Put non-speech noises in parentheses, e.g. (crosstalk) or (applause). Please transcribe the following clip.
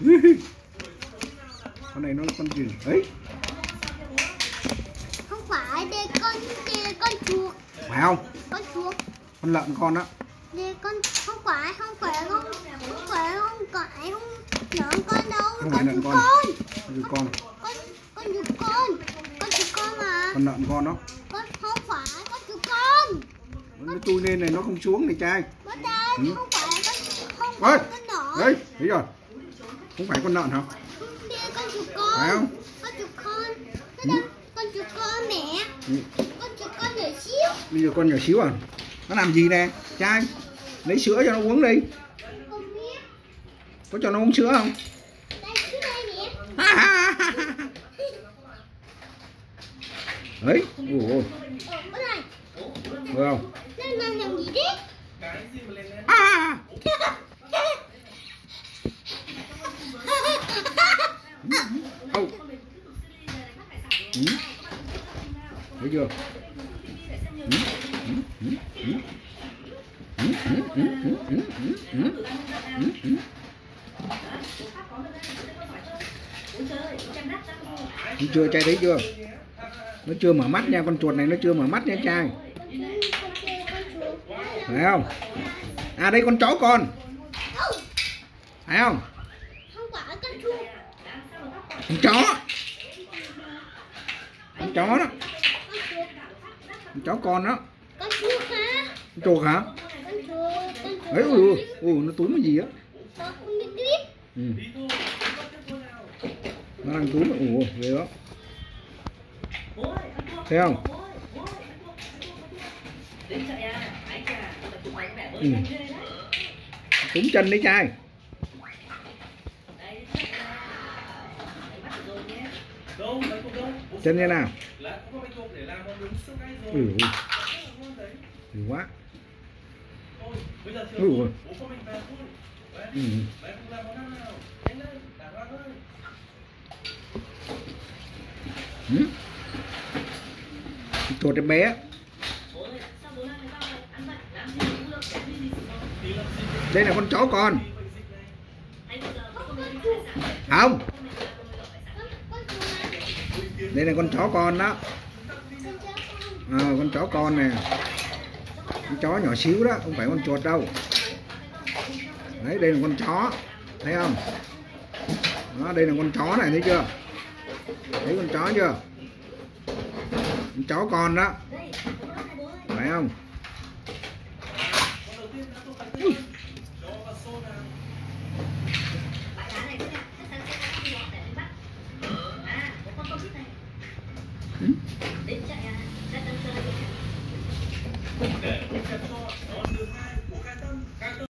(laughs) con này nó là con gì? Ấy. Không phải đây con đây con chuột. Phải không? Con chuột. Con lợn con đó đây con không phải không phải không không phải không phải không lợn con đâu Không phải lợn chuột con. con. Gì con. Con con chuột con. Con chuột con mà. Con lợn con đó. Con không phải con chuột con. Nó chui lên này nó không xuống này trai. Bố ta Ừ. không phải con không phải con nọ đấy thấy rồi không phải con lợn hả? Con chuột Phải con không? con chuột con. Ừ. Thế đâu? con chuột con mẹ. Ừ. con chuột con nhỏ xíu. Bây giờ con nhỏ xíu à? Nó làm gì nè? Trai lấy sữa cho nó uống đi. Không biết. Có cho nó uống sữa không? Đây cứ đây nè. Đấy. Ủa. Ờ bữa này. Được không? Lên lên làm gì đấy? à. Ừ. thấy chưa? Ừ, ừ, ừ, ừ. Ừ, ừ, ừ, ừ, ừ, ừ, ừ, ừ, ừ. Chưa trai thấy chưa? Nó chưa mở mắt nha con chuột này nó chưa mở mắt nha trai. Phải không? À đây con chó con. Phải không? Con chó con chó đó. Con chó con đó. Con chuột hả? con chuột hả? Con chuột, con chuột. Ấy ui ui, nó túi cái gì á? Ừ. nó đang túi ủa ghê đó. Thấy không? Ừ. túm chân đấy trai chân như nào. Ui ui. Quá. Ui ừ. Ừ. chuột em bé. Đây là con chó con. Không đây là con chó con đó. Con chó con à, con chó con nè. Con chó nhỏ xíu đó không phải con chuột đâu. Đấy đây là con chó thấy không? Đó đây là con chó này thấy chưa? Thấy con chó chưa? Con chó con đó. Phải không? Okay.